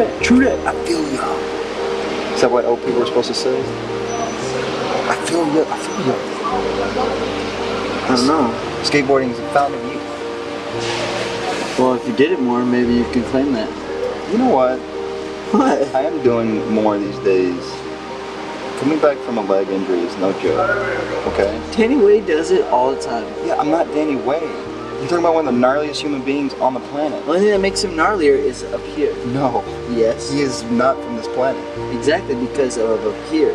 True that, true that. I feel ya. Is that what old people are supposed to say? I feel ya, I feel ya. I don't know. Skateboarding is a fountain of youth. Well, if you did it more, maybe you can claim that. You know what? What? I am doing more these days. Coming back from a leg injury is no joke. Okay? Danny Way does it all the time. Yeah, I'm not Danny Way. You're talking about one of the gnarliest human beings on the planet. The only thing that makes him gnarlier is up here. No, Yes. he is not from this planet. Exactly because of up here.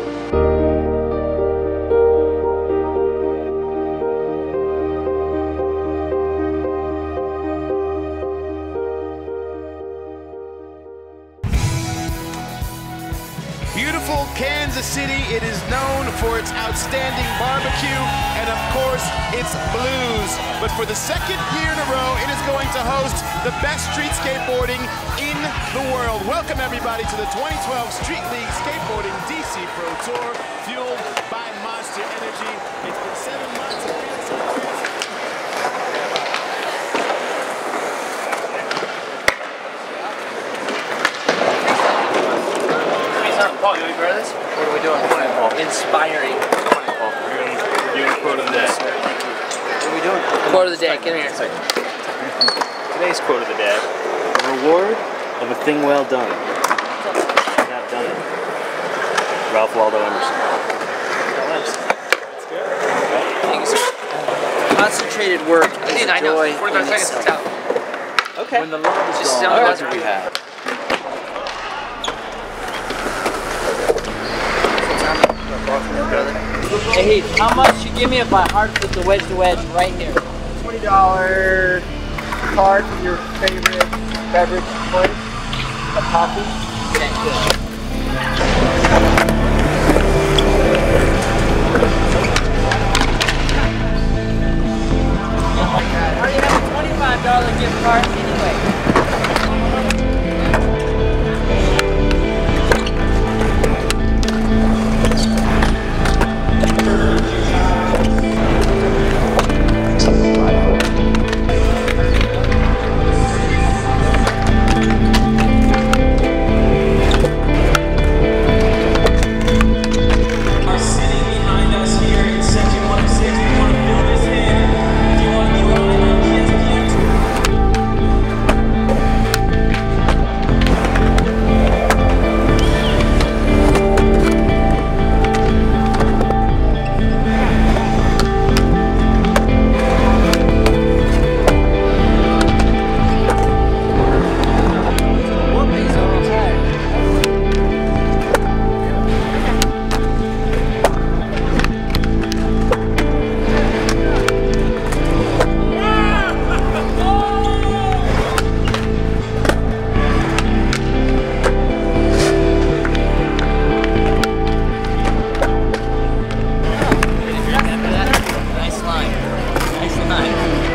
Beautiful Kansas City. It is known for its outstanding barbecue and, of course, its blues. But for the second year in a row, it is going to host the best street skateboarding in the world. Welcome, everybody, to the 2012 Street League Skateboarding DC Pro Tour, fueled by Monster Energy. It's been seven months of Paul, you ready for this? What are we doing? Inspiring. Doing quote of the day. What are we doing? Quote of the day. Come here. Today's quote of the day: "The reward of a thing well done. You have done it." Ralph Waldo Emerson. Thank you, sir. Concentrated work is Dude, I know. joy 45 seconds to itself. Okay. When the love is Just gone, what what do we have? Hey, Heath, how much you give me if I hard flip the wedge to wedge right here? $20 card for your favorite beverage place, a coffee. Okay, good.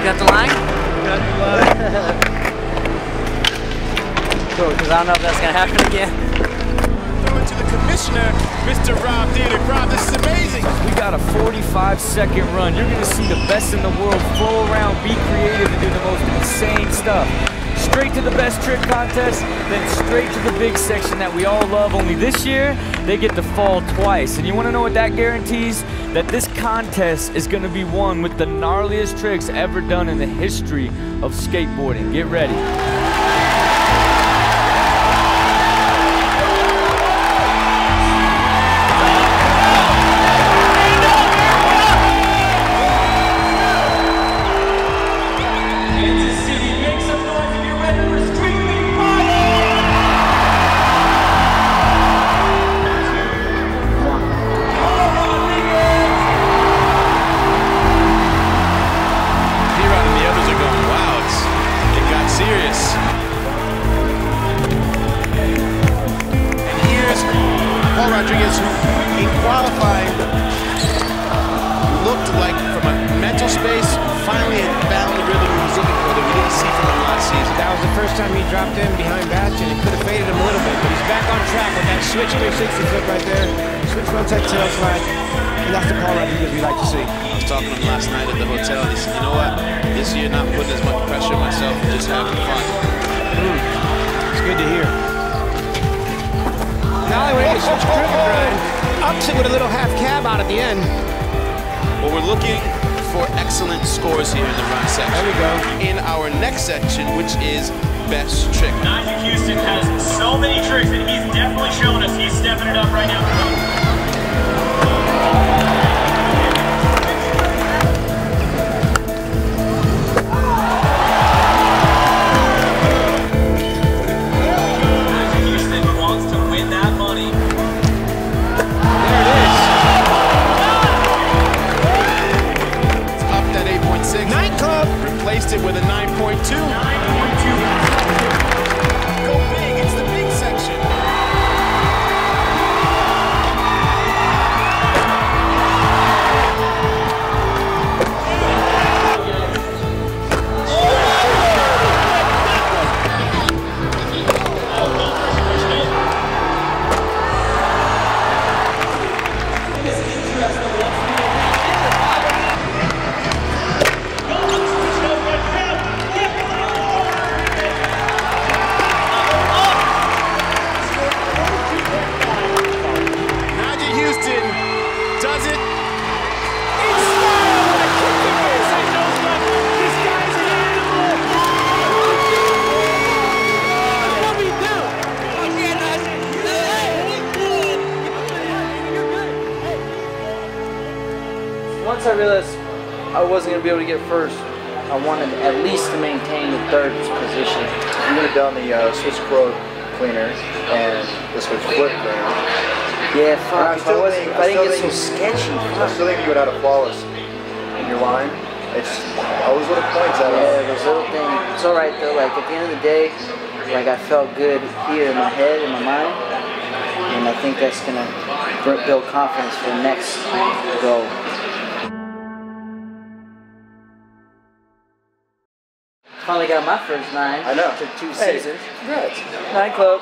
Line. Got the line? cool, because I don't know if that's going to happen again. Throw it to the commissioner, Mr. Rob Dyrdek. Rob, this is amazing. We got a 45 second run. You're gonna see the best in the world flow around, be creative, and do the most insane stuff. Straight to the best trick contest, then straight to the big section that we all love. Only this year, they get to fall twice. And you wanna know what that guarantees? That this contest is gonna be won with the gnarliest tricks ever done in the history of skateboarding. Get ready. And here's Paul Rodriguez, who in qualifying looked like from a mental space, finally had found the rhythm he was looking for that we didn't see from him last season. That was the first time he dropped in behind Batch and it could have faded him a little bit, but he's back on track with that switch 360 flip right there. Switch frontside tail slide. And that's the Paul Rodriguez we like to see. I was talking to him last night at the hotel, and he said, you know what, this year not putting as much pressure on myself and just having fun. Hmm. It's good to hear. switch driven grind. Ups it with a little half cab out at the end. Well, we're looking for excellent scores here in the run section. There we go. In our next section, which is best trick. Nyjah Huston Once I realized I wasn't gonna be able to get first, I wanted at least to maintain the third position. You would have done the uh, switch coil cleaner and the switch flip cleaner. Yeah, I fuck. If I, still wasn't, think- I I didn't get still so sketchy. I still think you would have had a flawless in your line. It's always little points that Yeah, those little things. It's all right though. Like at the end of the day, like I felt good here in my head, in my mind, and I think that's gonna build confidence for the next go. Finally got my first nine. I know. Took two Hey, seasons. Congrats. Nine club.